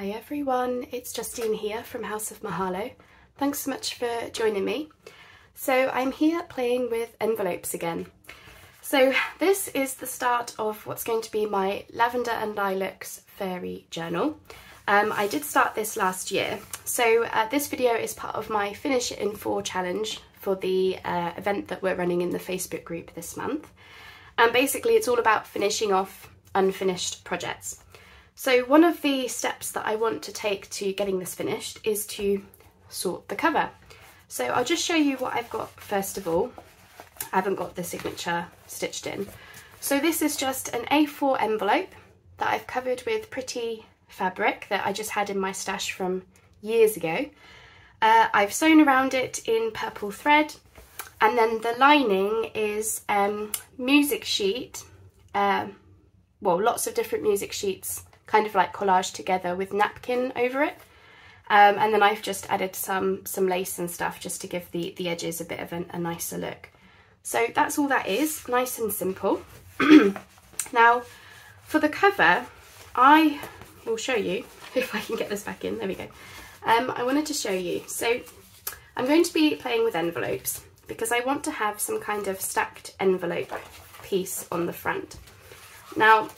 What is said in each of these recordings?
Hi everyone, it's Justine here from House of Mahalo. Thanks so much for joining me. So I'm here playing with envelopes again. So this is the start of what's going to be my Lavender and Lilacs Fairy Journal. Um, I did start this last year. So uh, this video is part of my Finish in 4 challenge for the uh, event that we're running in the Facebook group this month. And basically it's all about finishing off unfinished projects. So one of the steps that I want to take to getting this finished is to sort the cover. So I'll just show you what I've got first of all. I haven't got the signature stitched in. So this is just an A4 envelope that I've covered with pretty fabric that I just had in my stash from years ago. Uh, I've sewn around it in purple thread and then the lining is um, music sheet, um, well lots of different music sheets kind of like collage together with napkin over it. Um, and then I've just added some some lace and stuff just to give the, the edges a bit of a, a nicer look. So that's all that is, nice and simple. now, for the cover, I will show you, if I can get this back in, there we go. Um, I wanted to show you, so I'm going to be playing with envelopes because I want to have some kind of stacked envelope piece on the front. Now,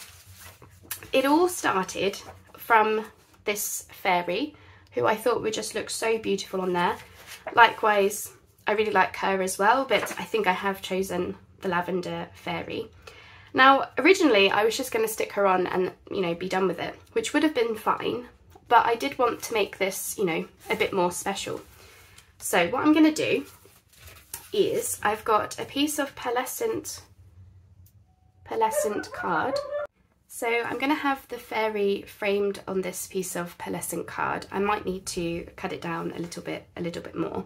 it all started from this fairy who I thought would just look so beautiful on there. Likewise, I really like her as well, but I think I have chosen the lavender fairy. Now, originally I was just going to stick her on and, you know, be done with it, which would have been fine, but I did want to make this, you know, a bit more special. So what I'm going to do is I've got a piece of pearlescent, pearlescent card so I'm going to have the fairy framed on this piece of pearlescent card. I might need to cut it down a little bit, a little bit more.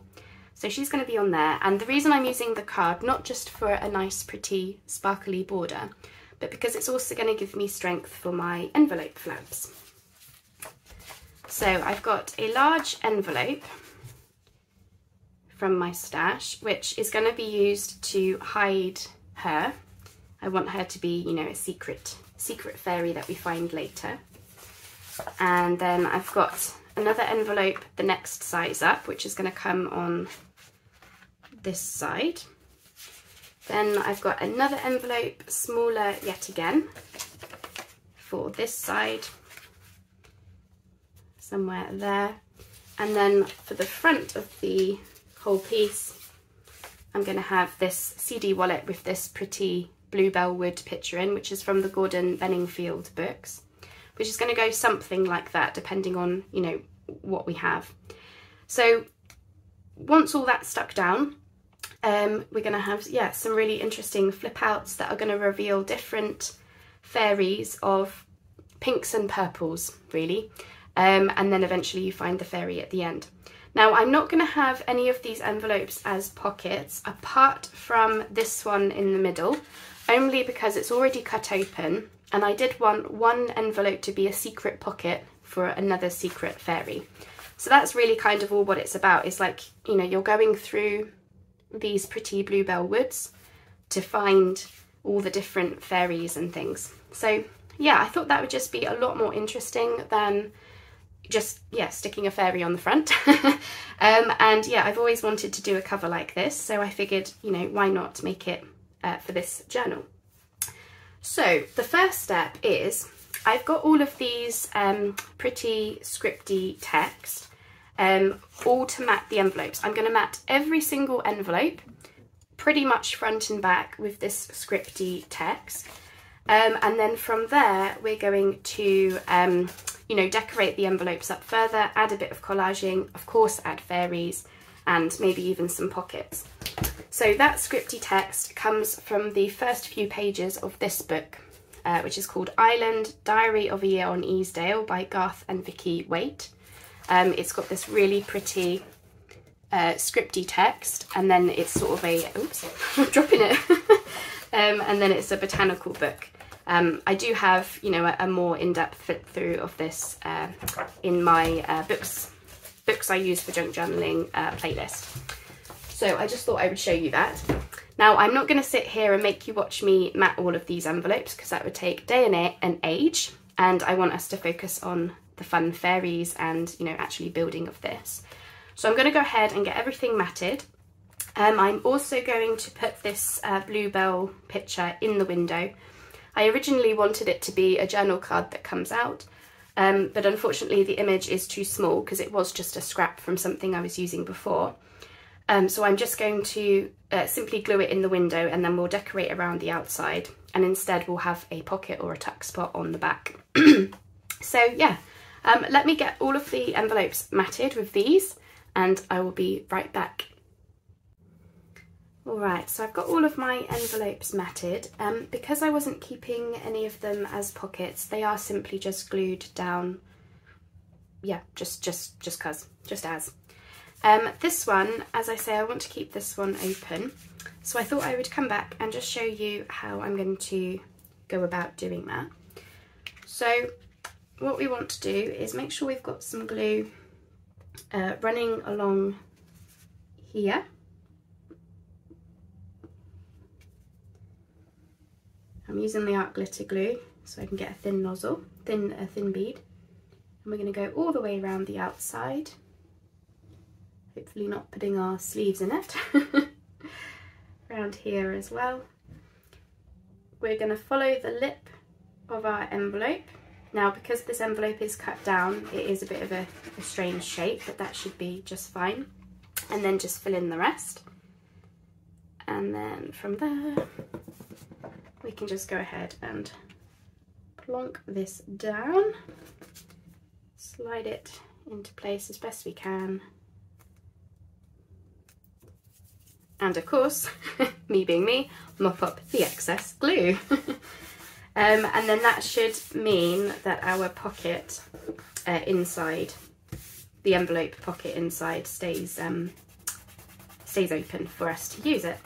So she's going to be on there. And the reason I'm using the card, not just for a nice, pretty, sparkly border, but because it's also going to give me strength for my envelope flaps. So I've got a large envelope from my stash, which is going to be used to hide her. I want her to be, you know, a secret secret fairy that we find later. And then I've got another envelope the next size up, which is going to come on this side. Then I've got another envelope, smaller yet again, for this side, somewhere there. And then for the front of the whole piece, I'm going to have this CD wallet with this pretty Bluebell Wood picture in, which is from the Gordon Beningfield books, which is going to go something like that, depending on, you know, what we have. So once all that's stuck down, um, we're going to have, yeah, some really interesting flip outs that are going to reveal different fairies of pinks and purples, really. Um, and then eventually you find the fairy at the end. Now I'm not going to have any of these envelopes as pockets apart from this one in the middle only because it's already cut open and I did want one envelope to be a secret pocket for another secret fairy. So that's really kind of all what it's about. It's like, you know, you're going through these pretty bluebell woods to find all the different fairies and things. So yeah, I thought that would just be a lot more interesting than just, yeah, sticking a fairy on the front. um, and yeah, I've always wanted to do a cover like this. So I figured, you know, why not make it uh, for this journal. So the first step is I've got all of these um, pretty scripty text um, all to mat the envelopes. I'm going to mat every single envelope pretty much front and back with this scripty text. Um, and then from there, we're going to, um, you know, decorate the envelopes up further, add a bit of collaging, of course, add fairies, and maybe even some pockets. So that scripty text comes from the first few pages of this book, uh, which is called Island, Diary of a Year on Easdale by Garth and Vicky Waite. Um, it's got this really pretty uh, scripty text and then it's sort of a, oops, I'm dropping it, um, and then it's a botanical book. Um, I do have, you know, a, a more in-depth flip through of this uh, in my uh, books books I use for junk journaling uh, playlist. So I just thought I would show you that. Now I'm not going to sit here and make you watch me mat all of these envelopes because that would take day and, and age and I want us to focus on the fun fairies and, you know, actually building of this. So I'm going to go ahead and get everything matted. Um, I'm also going to put this uh, bluebell picture in the window. I originally wanted it to be a journal card that comes out, um, but unfortunately the image is too small because it was just a scrap from something I was using before. Um, so I'm just going to uh, simply glue it in the window and then we'll decorate around the outside and instead we'll have a pocket or a tuck spot on the back. so yeah, um, let me get all of the envelopes matted with these and I will be right back. Alright, so I've got all of my envelopes matted. Um, because I wasn't keeping any of them as pockets, they are simply just glued down. Yeah, just, just, just cuz, just as. Um, this one, as I say, I want to keep this one open. So I thought I would come back and just show you how I'm going to go about doing that. So what we want to do is make sure we've got some glue uh, running along here. I'm using the art glitter glue so I can get a thin nozzle, thin a thin bead. And we're going to go all the way around the outside hopefully not putting our sleeves in it. Around here as well. We're going to follow the lip of our envelope. Now because this envelope is cut down it is a bit of a, a strange shape but that should be just fine. And then just fill in the rest. And then from there we can just go ahead and plonk this down, slide it into place as best we can and of course, me being me, mop up the excess glue. um, and then that should mean that our pocket uh, inside, the envelope pocket inside stays, um, stays open for us to use it.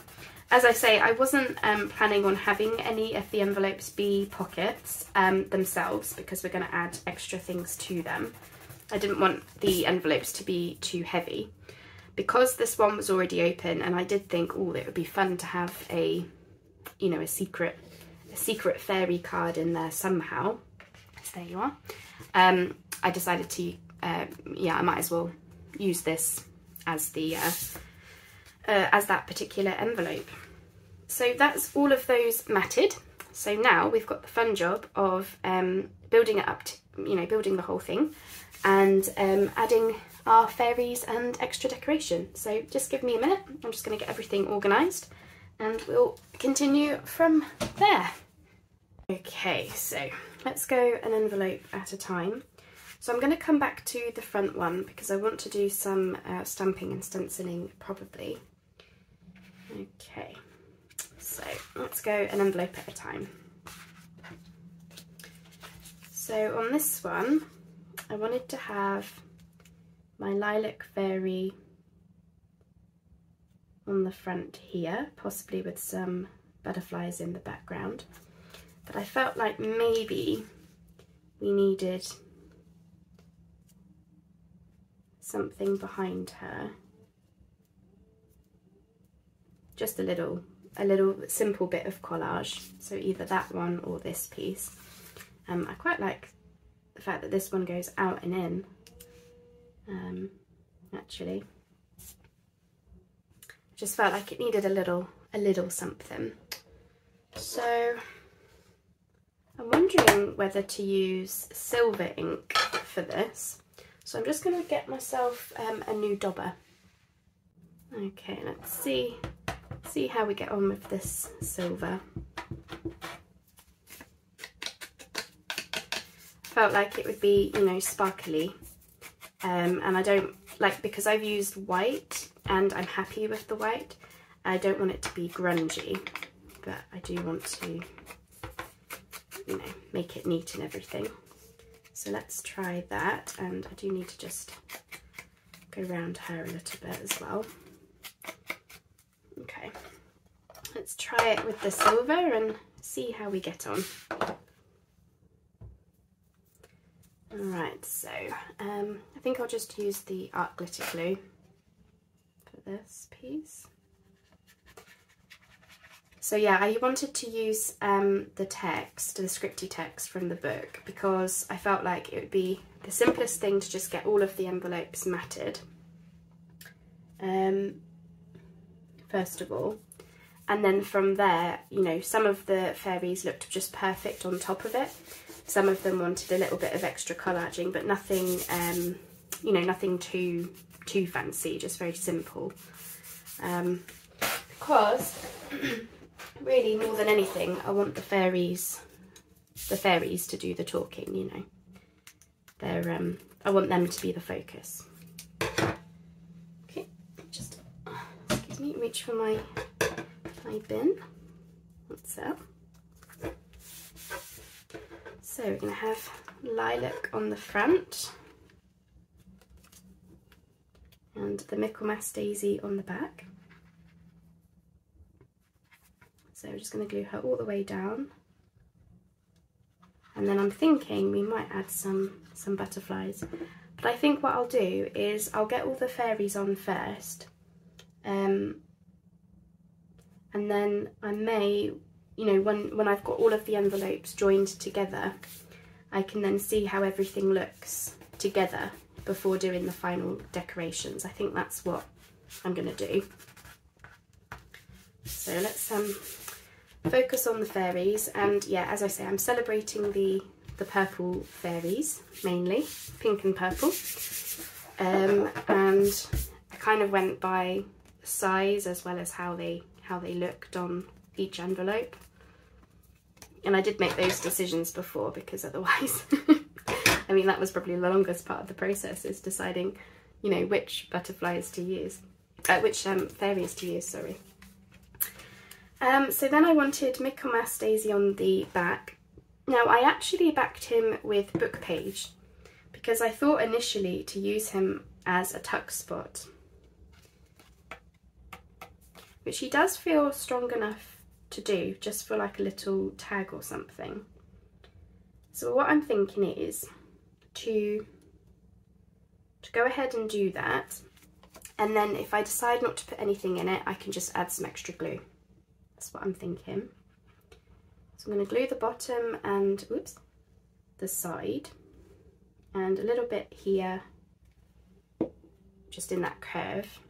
As I say, I wasn't um, planning on having any of the envelopes be pockets um, themselves because we're going to add extra things to them. I didn't want the envelopes to be too heavy because this one was already open and I did think, oh, it would be fun to have a, you know, a secret, a secret fairy card in there somehow. So there you are. Um, I decided to, uh, yeah, I might as well use this as the, uh, uh, as that particular envelope. So that's all of those matted. So now we've got the fun job of um, building it up, to, you know, building the whole thing and um, adding our fairies and extra decoration. So just give me a minute, I'm just going to get everything organised and we'll continue from there. Okay, so let's go an envelope at a time. So I'm going to come back to the front one because I want to do some uh, stamping and stenciling probably. Okay, so let's go an envelope at a time. So on this one, I wanted to have my lilac fairy on the front here, possibly with some butterflies in the background. But I felt like maybe we needed something behind her. Just a little, a little simple bit of collage. So either that one or this piece. Um, I quite like the fact that this one goes out and in um, actually. Just felt like it needed a little, a little something. So I'm wondering whether to use silver ink for this. So I'm just going to get myself um, a new dobber Okay, let's see, see how we get on with this silver. Felt like it would be, you know, sparkly. Um, and I don't like because I've used white and I'm happy with the white I don't want it to be grungy. But I do want to you know make it neat and everything. So let's try that. And I do need to just go around her a little bit as well okay let's try it with the silver and see how we get on Alright, so um, I think I'll just use the art glitter glue for this piece. So yeah, I wanted to use um, the text, the scripty text from the book because I felt like it would be the simplest thing to just get all of the envelopes matted. Um, first of all, and then from there, you know, some of the fairies looked just perfect on top of it. Some of them wanted a little bit of extra collaging, but nothing, um, you know, nothing too too fancy, just very simple. Um, because really, more than anything, I want the fairies, the fairies to do the talking. You know, they're um, I want them to be the focus. Okay, just excuse me, reach for my my bin. What's that? So we're going to have lilac on the front and the Michaelmas daisy on the back. So we're just going to glue her all the way down. And then I'm thinking we might add some, some butterflies. But I think what I'll do is I'll get all the fairies on first. Um, and then I may, you know, when, when I've got all of the envelopes joined together, I can then see how everything looks together before doing the final decorations. I think that's what I'm going to do. So let's um, focus on the fairies and yeah, as I say, I'm celebrating the, the purple fairies mainly, pink and purple. Um, and I kind of went by size as well as how they how they looked on each envelope. And I did make those decisions before because otherwise, I mean, that was probably the longest part of the process is deciding, you know, which butterflies to use, uh, which um, fairies to use, sorry. Um, so then I wanted Michaelmas Daisy on the back. Now I actually backed him with book page because I thought initially to use him as a tuck spot which he does feel strong enough to do just for like a little tag or something. So what I'm thinking is to, to go ahead and do that and then if I decide not to put anything in it I can just add some extra glue. That's what I'm thinking. So I'm going to glue the bottom and, oops, the side and a little bit here just in that curve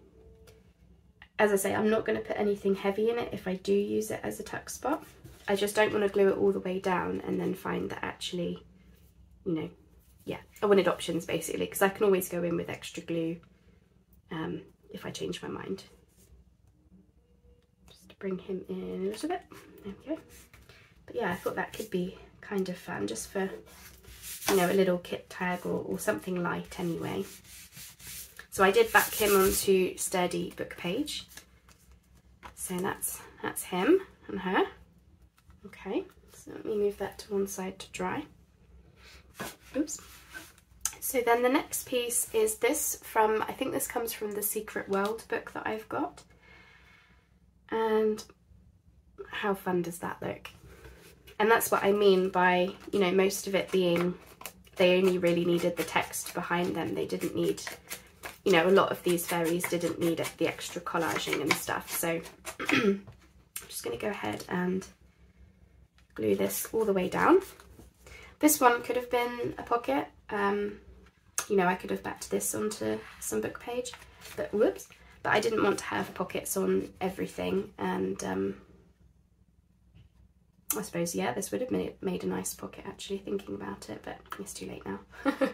as I say, I'm not going to put anything heavy in it if I do use it as a tuck spot. I just don't want to glue it all the way down and then find that actually, you know, yeah, I wanted options basically because I can always go in with extra glue um, if I change my mind. Just to bring him in a little bit. There we go. But yeah, I thought that could be kind of fun just for, you know, a little kit tag or, or something light anyway. So I did back him onto Sturdy Book Page. So that's, that's him and her. Okay, so let me move that to one side to dry. Oops. So then the next piece is this from, I think this comes from the Secret World book that I've got. And how fun does that look? And that's what I mean by, you know, most of it being, they only really needed the text behind them. They didn't need you know, a lot of these fairies didn't need the extra collaging and stuff. So I'm just going to go ahead and glue this all the way down. This one could have been a pocket. Um, you know, I could have backed this onto some book page, but whoops. But I didn't want to have pockets on everything. And um, I suppose, yeah, this would have made, made a nice pocket actually, thinking about it, but it's too late now.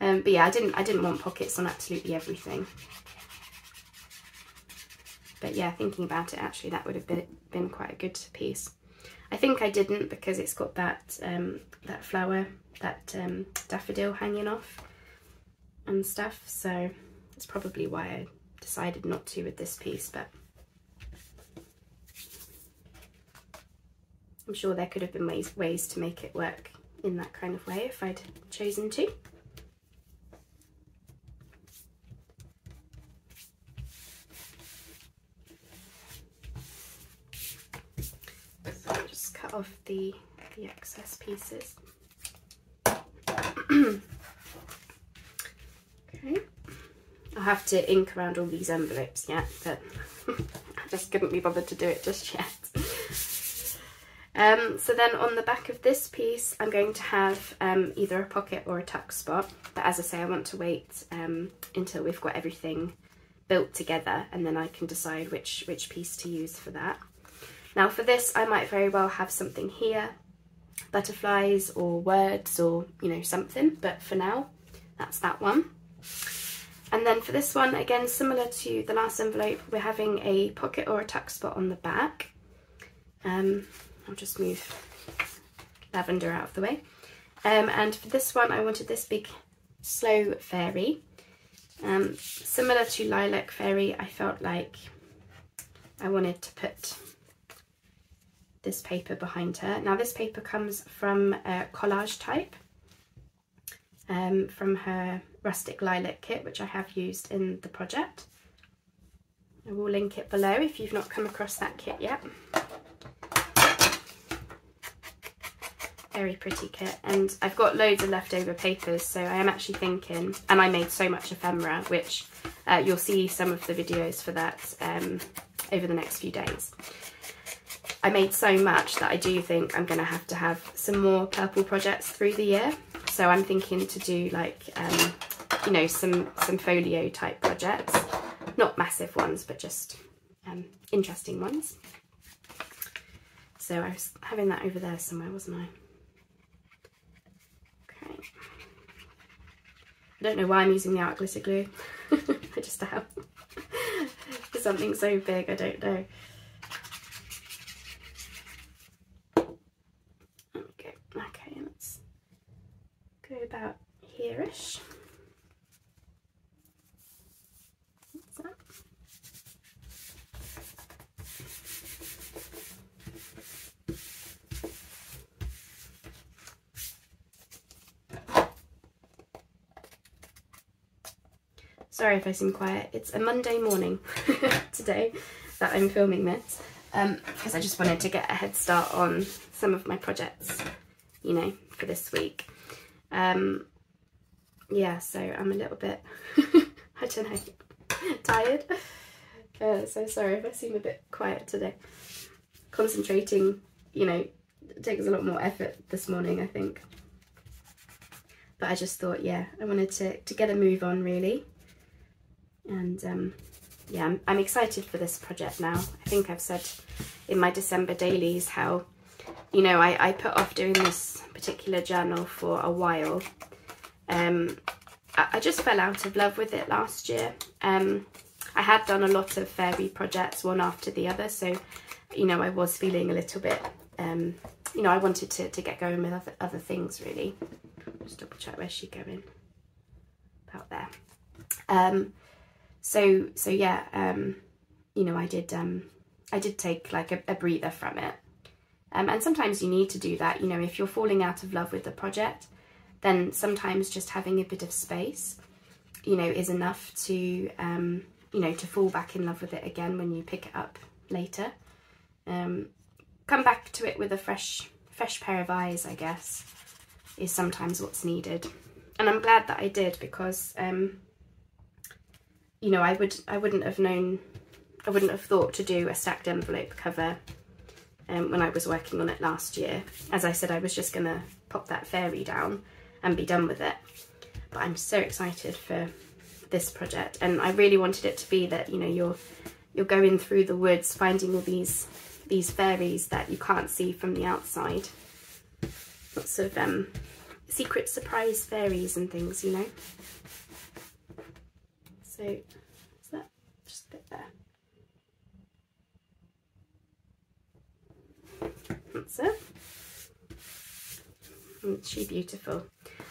Um, but yeah, I didn't I didn't want pockets on absolutely everything. But yeah, thinking about it, actually, that would have been been quite a good piece. I think I didn't because it's got that um, that flower, that um, daffodil hanging off and stuff. So that's probably why I decided not to with this piece. But I'm sure there could have been ways ways to make it work in that kind of way if I'd chosen to. Of the, the excess pieces. okay, I'll have to ink around all these envelopes yet, but I just couldn't be bothered to do it just yet. Um, so then on the back of this piece, I'm going to have um, either a pocket or a tuck spot. But as I say, I want to wait um, until we've got everything built together and then I can decide which, which piece to use for that. Now for this, I might very well have something here, butterflies or words or, you know, something. But for now, that's that one. And then for this one, again, similar to the last envelope, we're having a pocket or a tuck spot on the back. Um, I'll just move lavender out of the way. Um, and for this one, I wanted this big sloe fairy. Um, similar to Lilac Fairy, I felt like I wanted to put this paper behind her. Now this paper comes from a collage type um, from her Rustic Lilac kit, which I have used in the project. I will link it below if you've not come across that kit yet. very pretty kit and I've got loads of leftover papers so I am actually thinking and I made so much ephemera which uh, you'll see some of the videos for that um, over the next few days. I made so much that I do think I'm going to have to have some more purple projects through the year so I'm thinking to do like um, you know some some folio type projects not massive ones but just um, interesting ones so I was having that over there somewhere wasn't I Okay. I don't know why I'm using the art glitter glue. I just am. For something so big, I don't know. Okay, okay, let's go about here-ish. If I seem quiet. It's a Monday morning today that I'm filming this because um, I just wanted to get a head start on some of my projects, you know, for this week. Um, yeah, so I'm a little bit, I don't know, tired. Uh, so sorry if I seem a bit quiet today. Concentrating, you know, takes a lot more effort this morning, I think. But I just thought, yeah, I wanted to, to get a move on really and um, yeah, I'm, I'm, excited for this project now. I think I've said in my December dailies how, you know, I, I put off doing this particular journal for a while. Um, I, I, just fell out of love with it last year. Um, I had done a lot of fairy projects, one after the other, so, you know, I was feeling a little bit, um, you know, I wanted to, to get going with other, other things, really. Just double check where's she going. About there. Um, so so yeah um you know i did um i did take like a, a breather from it. Um, and sometimes you need to do that you know if you're falling out of love with the project then sometimes just having a bit of space you know is enough to um you know to fall back in love with it again when you pick it up later. Um come back to it with a fresh fresh pair of eyes i guess is sometimes what's needed. And i'm glad that i did because um you know, I would I wouldn't have known, I wouldn't have thought to do a stacked envelope cover um, when I was working on it last year. As I said, I was just gonna pop that fairy down and be done with it. But I'm so excited for this project, and I really wanted it to be that you know you're you're going through the woods, finding all these these fairies that you can't see from the outside. Lots of um, secret surprise fairies and things, you know. So is that just a bit there? That's it. Isn't she beautiful?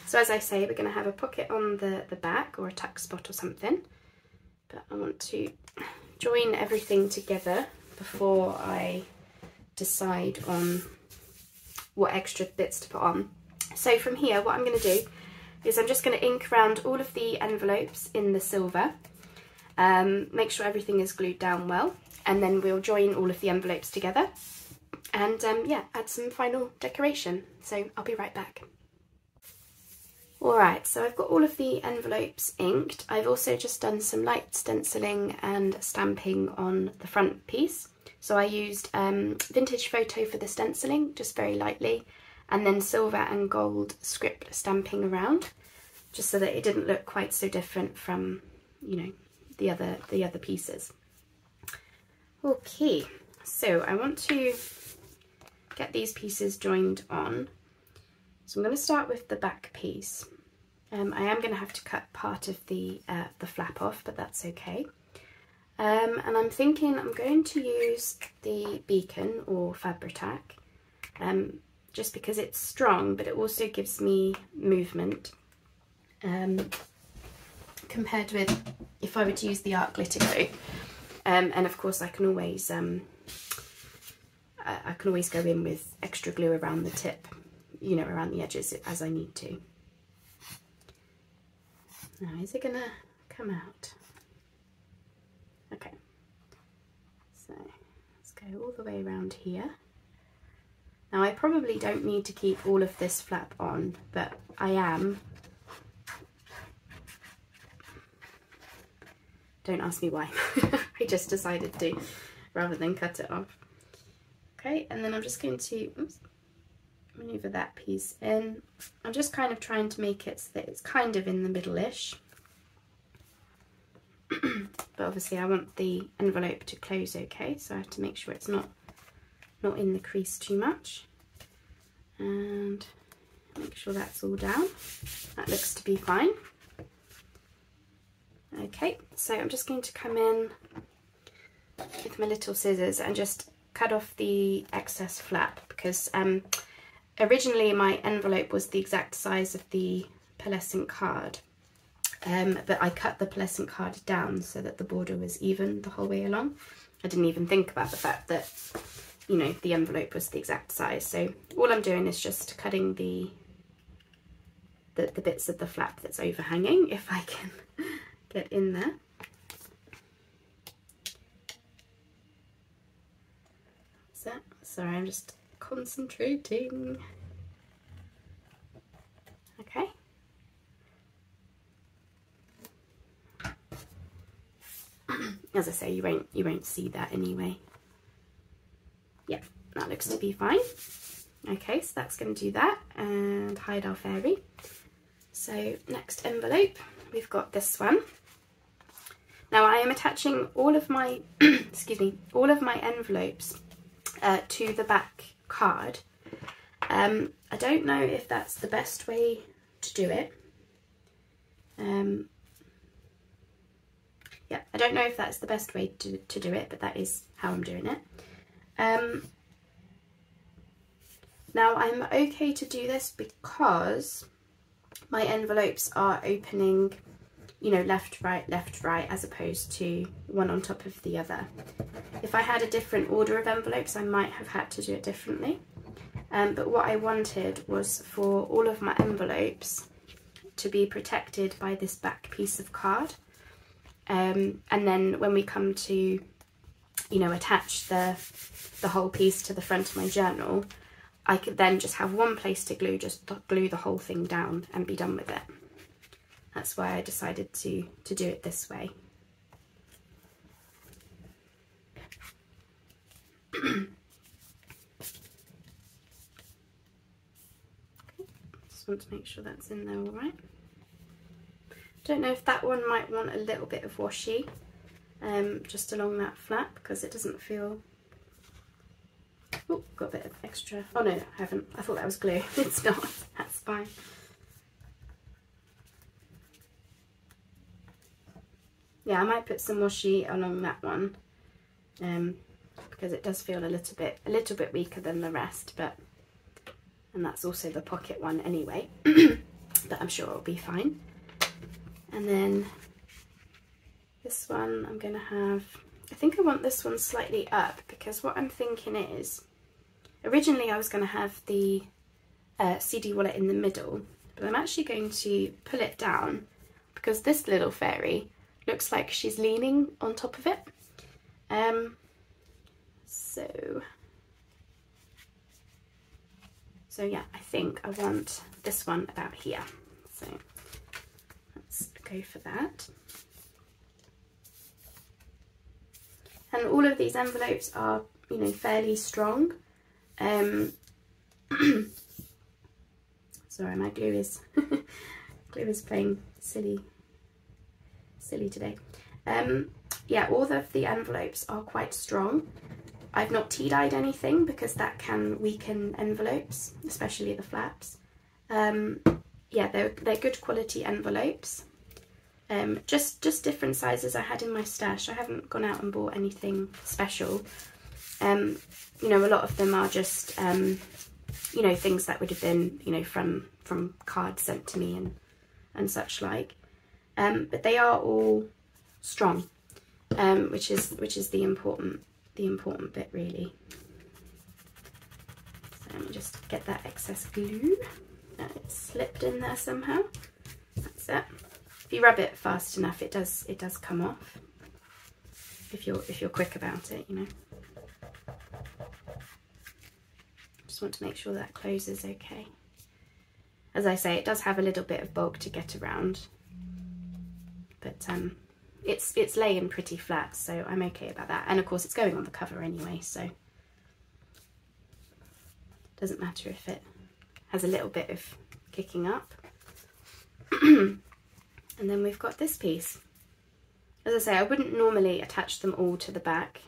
So as I say, we're going to have a pocket on the, the back or a tuck spot or something. But I want to join everything together before I decide on what extra bits to put on. So from here, what I'm going to do is I'm just going to ink around all of the envelopes in the silver. Um, make sure everything is glued down well and then we'll join all of the envelopes together and um, yeah, add some final decoration. So I'll be right back. Alright, so I've got all of the envelopes inked. I've also just done some light stenciling and stamping on the front piece. So I used um, vintage photo for the stenciling, just very lightly, and then silver and gold script stamping around, just so that it didn't look quite so different from, you know, the other the other pieces. Okay, so I want to get these pieces joined on. So I'm going to start with the back piece. Um, I am going to have to cut part of the, uh, the flap off, but that's okay. Um, and I'm thinking I'm going to use the Beacon or Fabri-Tac, um, just because it's strong, but it also gives me movement. Um, compared with if I were to use the art glitter glue. Um, and of course I can always um, I, can always go in with extra glue around the tip, you know, around the edges as I need to. Now, is it gonna come out? Okay, so let's go all the way around here. Now I probably don't need to keep all of this flap on, but I am. Don't ask me why. I just decided to, rather than cut it off. Okay, and then I'm just going to oops, maneuver that piece in. I'm just kind of trying to make it so that it's kind of in the middle-ish. but obviously I want the envelope to close okay, so I have to make sure it's not not in the crease too much. And make sure that's all down. That looks to be fine. Okay, so I'm just going to come in with my little scissors and just cut off the excess flap because um, originally my envelope was the exact size of the pearlescent card um, but I cut the pearlescent card down so that the border was even the whole way along. I didn't even think about the fact that you know the envelope was the exact size so all I'm doing is just cutting the the, the bits of the flap that's overhanging if I can get in there. Sorry, I'm just concentrating. Okay. As I say, you won't you won't see that anyway. Yeah, that looks to be fine. Okay, so that's going to do that and hide our fairy. So next envelope, we've got this one. Now I am attaching all of my, excuse me, all of my envelopes uh, to the back card. Um, I don't know if that's the best way to do it. Um, yeah, I don't know if that's the best way to, to do it, but that is how I'm doing it. Um, now I'm okay to do this because my envelopes are opening you know, left, right, left, right, as opposed to one on top of the other. If I had a different order of envelopes, I might have had to do it differently. Um, but what I wanted was for all of my envelopes to be protected by this back piece of card. Um, and then when we come to, you know, attach the, the whole piece to the front of my journal, I could then just have one place to glue, just glue the whole thing down and be done with it. That's why I decided to, to do it this way. just want to make sure that's in there all right. Don't know if that one might want a little bit of washi um, just along that flap because it doesn't feel... Oh, got a bit of extra. Oh no, I haven't. I thought that was glue. it's not. That's fine. yeah, I might put some washi along that one um, because it does feel a little bit a little bit weaker than the rest, but and that's also the pocket one anyway, but I'm sure it'll be fine. And then this one I'm going to have, I think I want this one slightly up because what I'm thinking is, originally I was going to have the uh, CD wallet in the middle, but I'm actually going to pull it down because this little fairy looks like she's leaning on top of it. Um, so, so yeah, I think I want this one about here. So So let's go for that. And all of these envelopes are, you know, fairly strong. Um, sorry, my glue is glue is playing silly, silly today. Um, yeah, all of the envelopes are quite strong. I've not tea dyed anything because that can weaken envelopes, especially the flaps. Um, yeah, they're, they're good quality envelopes. Um, just, just different sizes I had in my stash. I haven't gone out and bought anything special. Um, you know, a lot of them are just, um, you know, things that would have been, you know, from, from cards sent to me and, and such like. Um, but they are all strong, um, which is, which is the important, the important bit really. So let me just get that excess glue. Uh, it slipped in there somehow. That's it. If you rub it fast enough, it does it does come off. If you're if you're quick about it, you know. Just want to make sure that closes okay. As I say, it does have a little bit of bulk to get around, but um, it's it's laying pretty flat, so I'm okay about that. And of course, it's going on the cover anyway, so doesn't matter if it has a little bit of kicking up. and then we've got this piece. As I say, I wouldn't normally attach them all to the back.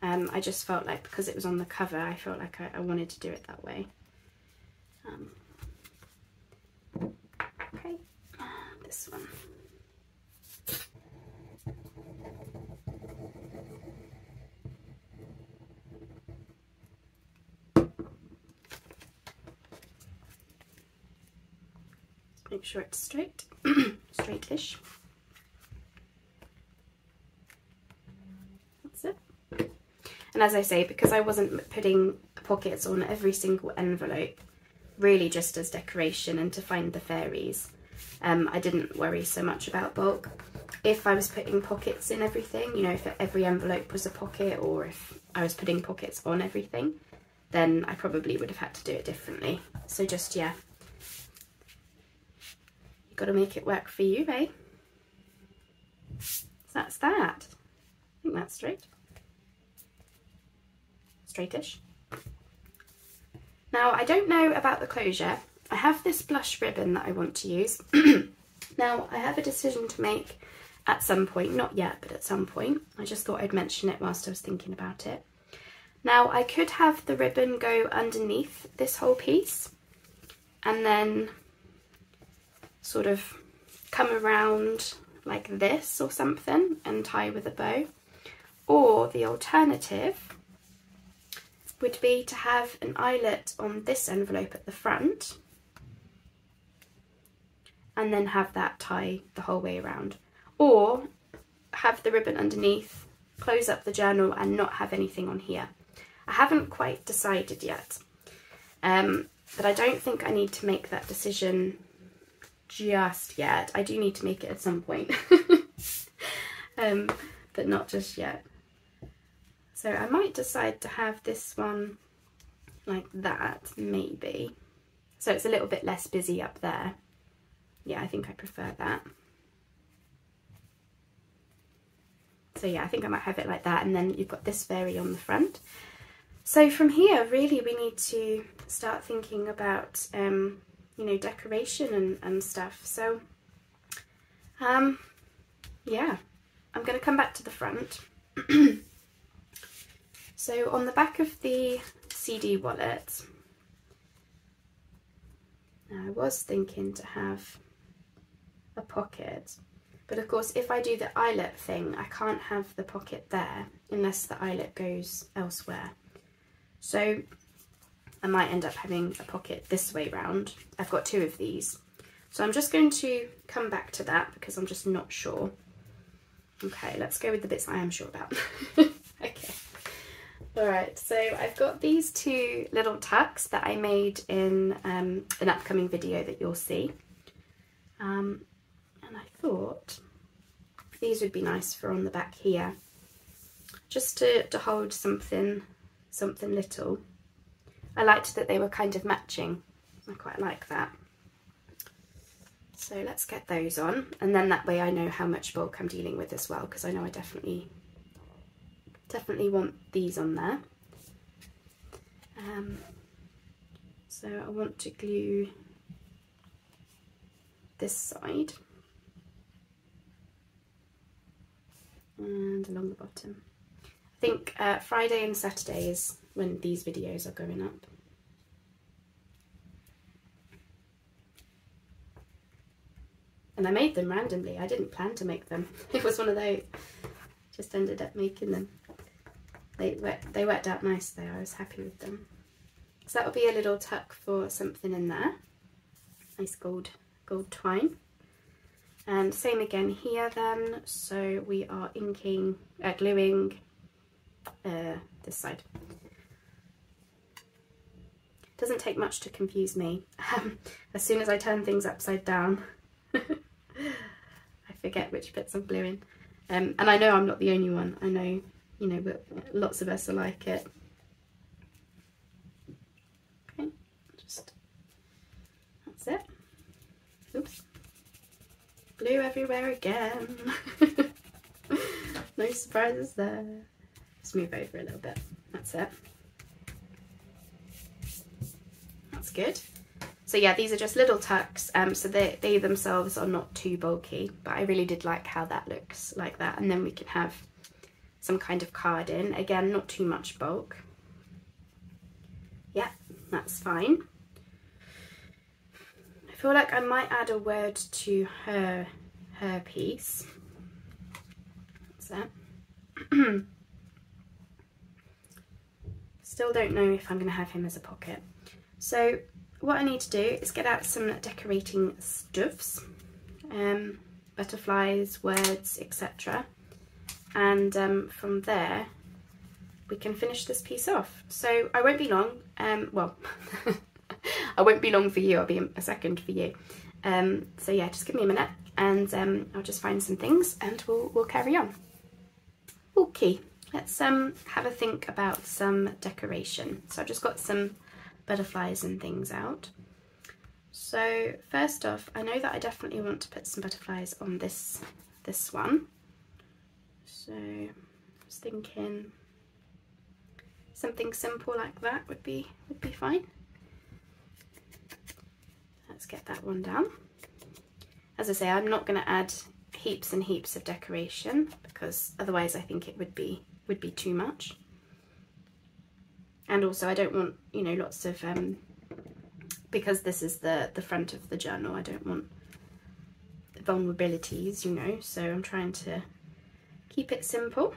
Um, I just felt like because it was on the cover, I felt like I, I wanted to do it that way. Um, okay, this one. make sure it's straight, straight-ish. That's it. And as I say, because I wasn't putting pockets on every single envelope, really just as decoration and to find the fairies, um, I didn't worry so much about bulk. If I was putting pockets in everything, you know, if every envelope was a pocket or if I was putting pockets on everything, then I probably would have had to do it differently. So just, yeah, you got to make it work for you, eh? So that's that. I think that's straight. Straightish. Now, I don't know about the closure. I have this blush ribbon that I want to use. now, I have a decision to make at some point. Not yet, but at some point. I just thought I'd mention it whilst I was thinking about it. Now, I could have the ribbon go underneath this whole piece and then sort of come around like this or something and tie with a bow. Or the alternative would be to have an eyelet on this envelope at the front and then have that tie the whole way around. Or have the ribbon underneath, close up the journal and not have anything on here. I haven't quite decided yet, um, but I don't think I need to make that decision just yet. I do need to make it at some point, um, but not just yet. So I might decide to have this one like that, maybe. So it's a little bit less busy up there. Yeah, I think I prefer that. So yeah, I think I might have it like that. And then you've got this fairy on the front. So from here, really, we need to start thinking about um, you know, decoration and, and stuff. So, um, yeah, I'm going to come back to the front. so on the back of the CD wallet, I was thinking to have a pocket, but of course if I do the eyelet thing, I can't have the pocket there unless the eyelet goes elsewhere. So I might end up having a pocket this way round. I've got two of these. So I'm just going to come back to that because I'm just not sure. Okay, let's go with the bits I am sure about. okay. Alright, so I've got these two little tucks that I made in um, an upcoming video that you'll see. Um, and I thought these would be nice for on the back here. Just to, to hold something, something little. I liked that they were kind of matching. I quite like that. So let's get those on and then that way I know how much bulk I'm dealing with as well because I know I definitely definitely want these on there. Um, so I want to glue this side and along the bottom. I think uh, Friday and Saturday is when these videos are going up. And I made them randomly. I didn't plan to make them. It was one of those. Just ended up making them. They, they worked out nice though. I was happy with them. So that'll be a little tuck for something in there. Nice gold, gold twine. And same again here then. So we are inking, uh, gluing uh, this side. Doesn't take much to confuse me. Um, as soon as I turn things upside down, I forget which bits I'm gluing. Um, and I know I'm not the only one. I know, you know, but lots of us are like it. Okay, just, that's it. Oops. Glue everywhere again. no surprises there. Just move over a little bit. That's it. That's good. So yeah, these are just little tucks, um, so they, they themselves are not too bulky, but I really did like how that looks like that. And then we can have some kind of card in. Again, not too much bulk. Yeah, that's fine. I feel like I might add a word to her, her piece. What's that? Still don't know if I'm going to have him as a pocket. So what I need to do is get out some decorating stuffs, um, butterflies, words, etc. And um, from there, we can finish this piece off. So I won't be long, um, well, I won't be long for you, I'll be a second for you. Um, so yeah, just give me a minute and um, I'll just find some things and we'll, we'll carry on. Okay, let's um, have a think about some decoration. So I've just got some butterflies and things out. So first off, I know that I definitely want to put some butterflies on this this one. So I was thinking something simple like that would be would be fine. Let's get that one down. As I say, I'm not going to add heaps and heaps of decoration because otherwise I think it would be would be too much and also I don't want you know lots of um, because this is the the front of the journal I don't want vulnerabilities you know so I'm trying to keep it simple.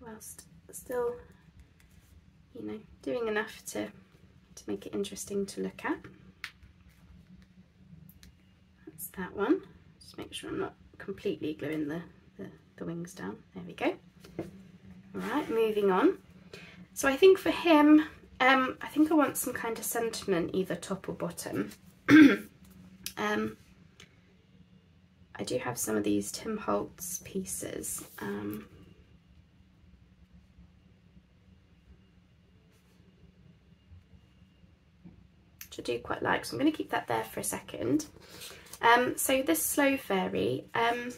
Whilst still you know doing enough to to make it interesting to look at. That's that one. Just make sure I'm not completely gluing the, the, the wings down. There we go. All right moving on. So I think for him, um, I think I want some kind of sentiment, either top or bottom. um, I do have some of these Tim Holtz pieces. Um, which I do quite like, so I'm going to keep that there for a second. Um, so this Sloe Fairy, um,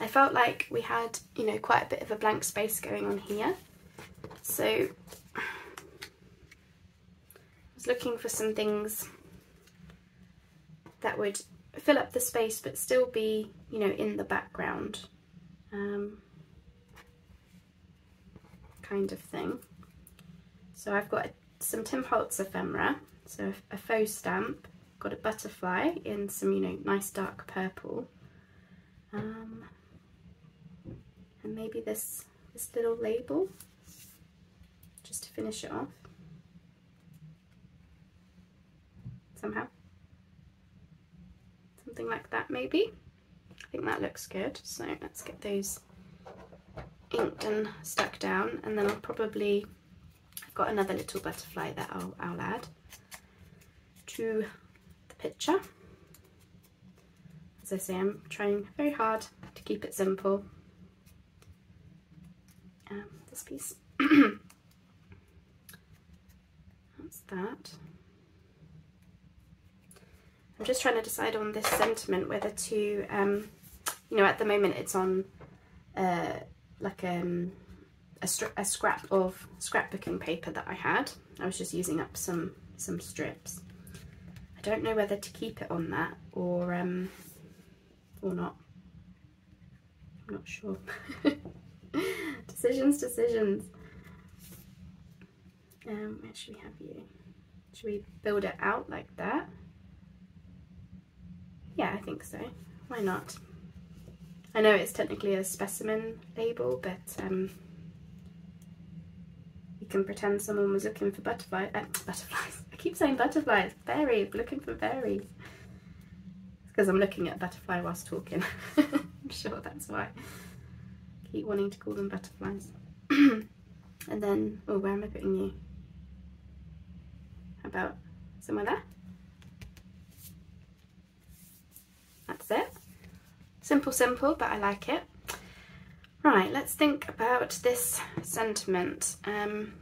I felt like we had, you know, quite a bit of a blank space going on here. So I was looking for some things that would fill up the space but still be, you know, in the background. Um, kind of thing. So I've got some Tim Holtz ephemera, so a faux stamp, got a butterfly in some, you know, nice dark purple. Um, and maybe this, this little label just to finish it off somehow. Something like that maybe. I think that looks good. So let's get those inked and stuck down and then I'll probably, I've got another little butterfly that I'll, I'll add to the picture. As I say, I'm trying very hard to keep it simple um, this piece. That's that. I'm just trying to decide on this sentiment whether to, um, you know, at the moment it's on uh, like um, a, a scrap of scrapbooking paper that I had. I was just using up some some strips. I don't know whether to keep it on that or um, or not. I'm not sure. decisions, decisions. Um, where should we have you? Should we build it out like that? Yeah, I think so. Why not? I know it's technically a specimen label, but um, you can pretend someone was looking for butterfly, uh, butterflies. I keep saying butterflies. Berries, looking for berries. because I'm looking at butterfly whilst talking. I'm sure that's why. Keep wanting to call them butterflies. and then, oh, where am I putting you? How about somewhere there? That's it. Simple, simple, but I like it. Right, let's think about this sentiment. Um,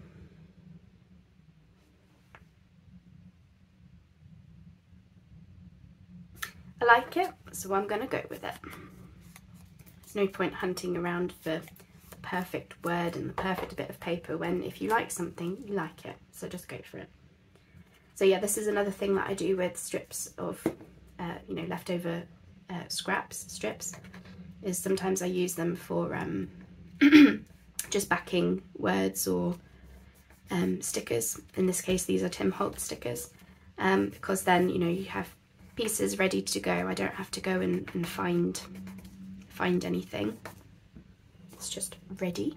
I like it, so I'm going to go with it. There's no point hunting around for the perfect word and the perfect bit of paper when if you like something, you like it. So just go for it. So yeah, this is another thing that I do with strips of, uh, you know, leftover uh, scraps, strips, is sometimes I use them for um, just backing words or um, stickers. In this case, these are Tim Holtz stickers um, because then, you know, you have pieces ready to go. I don't have to go and, and find, find anything. It's just ready.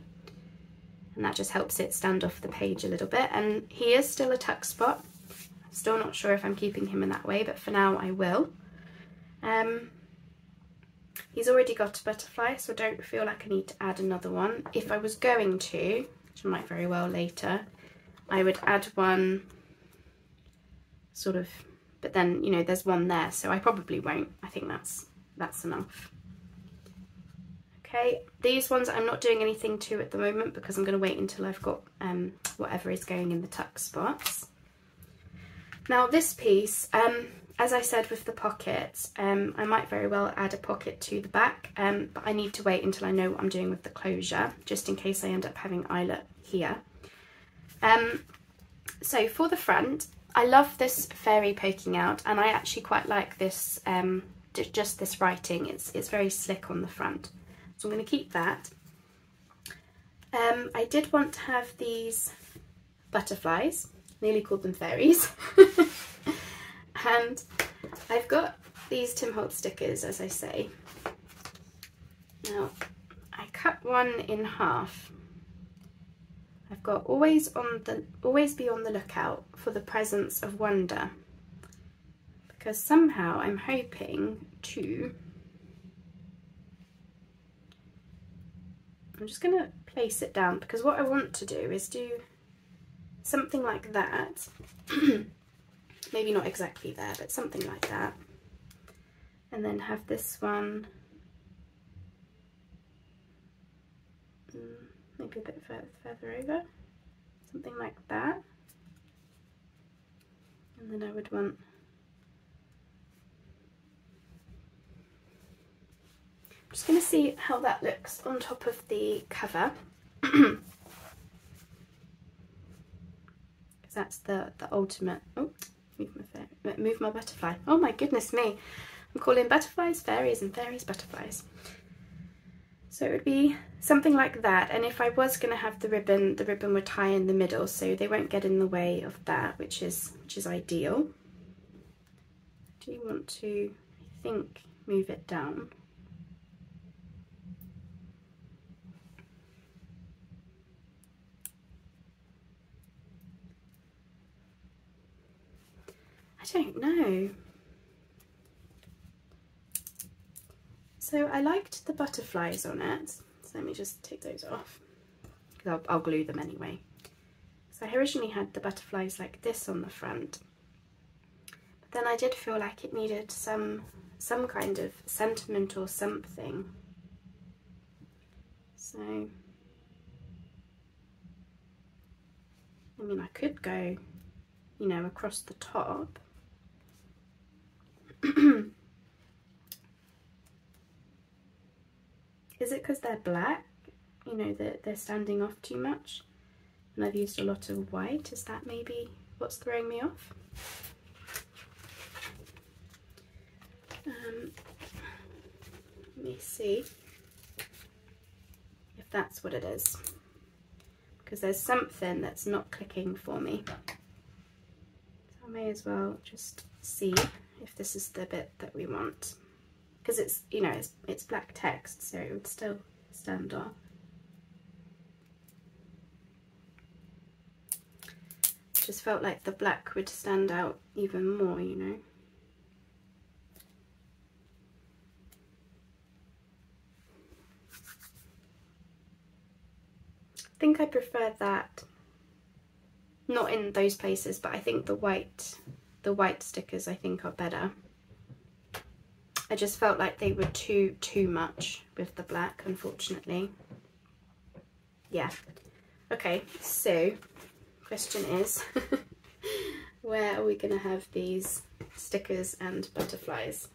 And that just helps it stand off the page a little bit. And he is still a tuck spot. Still not sure if I'm keeping him in that way, but for now I will. Um, He's already got a butterfly, so I don't feel like I need to add another one. If I was going to, which I might very well later, I would add one sort of, but then, you know, there's one there, so I probably won't. I think that's, that's enough. Okay, these ones I'm not doing anything to at the moment because I'm going to wait until I've got um, whatever is going in the tuck spots. Now this piece, um, as I said with the pockets, um, I might very well add a pocket to the back, um, but I need to wait until I know what I'm doing with the closure, just in case I end up having eyelet here. Um, so for the front, I love this fairy poking out, and I actually quite like this, um, just this writing. It's, it's very slick on the front. So I'm going to keep that. Um, I did want to have these butterflies, nearly called them fairies. And I've got these Tim Holtz stickers, as I say. Now, I cut one in half. I've got always on the always be on the lookout for the presence of wonder because somehow I'm hoping to I'm just going to place it down because what I want to do is do something like that maybe not exactly there, but something like that. And then have this one mm, maybe a bit further over, something like that. And then I would want I'm just going to see how that looks on top of the cover. because that's the, the ultimate, oh, Move my, move my butterfly. Oh my goodness me. I'm calling butterflies fairies and fairies butterflies. So it would be something like that. And if I was going to have the ribbon, the ribbon would tie in the middle so they won't get in the way of that, which is, which is ideal. Do you want to, I think, move it down? Don't know. So I liked the butterflies on it. So let me just take those off. I'll, I'll glue them anyway. So I originally had the butterflies like this on the front. But then I did feel like it needed some some kind of sentiment or something. So, I mean, I could go, you know, across the top. Is it because they're black? You know, that they're standing off too much? And I've used a lot of white. Is that maybe what's throwing me off? Um, let me see if that's what it is. Because there's something that's not clicking for me. So I may as well just see if this is the bit that we want. Because it's, you know, it's, it's black text, so it would still stand off. Just felt like the black would stand out even more, you know. I think I prefer that. Not in those places, but I think the white, the white stickers I think are better. I just felt like they were too, too much with the black, unfortunately. Yeah. Okay, so question is, where are we going to have these stickers and butterflies?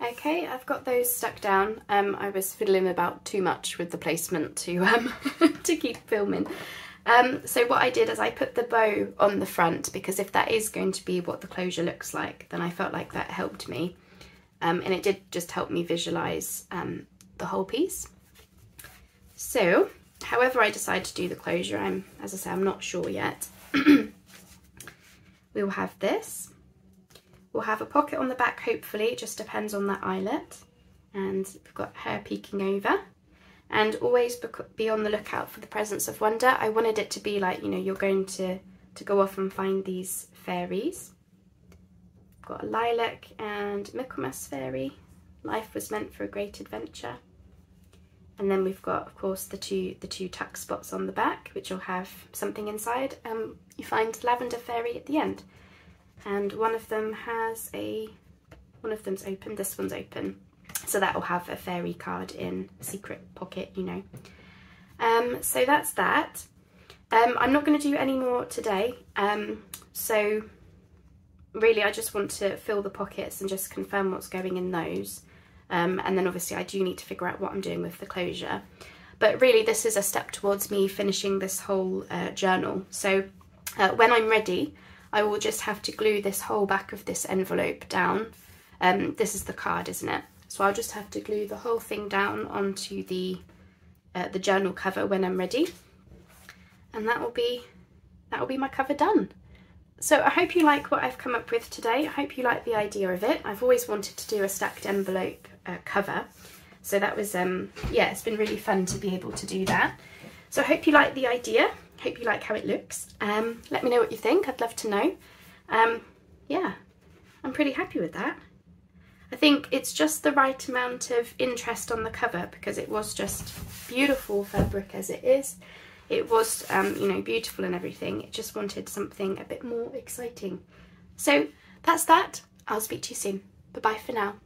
Okay, I've got those stuck down. Um, I was fiddling about too much with the placement to um, to keep filming. Um, so what I did is I put the bow on the front because if that is going to be what the closure looks like, then I felt like that helped me. Um, and it did just help me visualise um, the whole piece. So, however I decide to do the closure, I'm, as I say, I'm not sure yet. we will have this. We'll have a pocket on the back, hopefully, it just depends on that eyelet. And we've got hair peeking over. And always be on the lookout for the presence of wonder. I wanted it to be like, you know, you're going to, to go off and find these fairies. Got a lilac and Michaelmas fairy. Life was meant for a great adventure. And then we've got, of course, the two the two tuck spots on the back, which will have something inside. Um, you find lavender fairy at the end and one of them has a one of them's open this one's open so that will have a fairy card in secret pocket you know. Um, so that's that. Um, I'm not going to do any more today. Um, so really I just want to fill the pockets and just confirm what's going in those. Um, and then obviously I do need to figure out what I'm doing with the closure. But really this is a step towards me finishing this whole uh, journal. So uh, when I'm ready I will just have to glue this whole back of this envelope down. Um, this is the card, isn't it? So I'll just have to glue the whole thing down onto the uh, the journal cover when I'm ready. And that will be that will be my cover done. So I hope you like what I've come up with today. I hope you like the idea of it. I've always wanted to do a stacked envelope uh, cover. So that was, um, yeah, it's been really fun to be able to do that. So I hope you like the idea. Hope you like how it looks. Um, let me know what you think. I'd love to know. Um, yeah, I'm pretty happy with that. I think it's just the right amount of interest on the cover because it was just beautiful fabric as it is. It was, um, you know, beautiful and everything. It just wanted something a bit more exciting. So that's that. I'll speak to you soon. Bye-bye for now.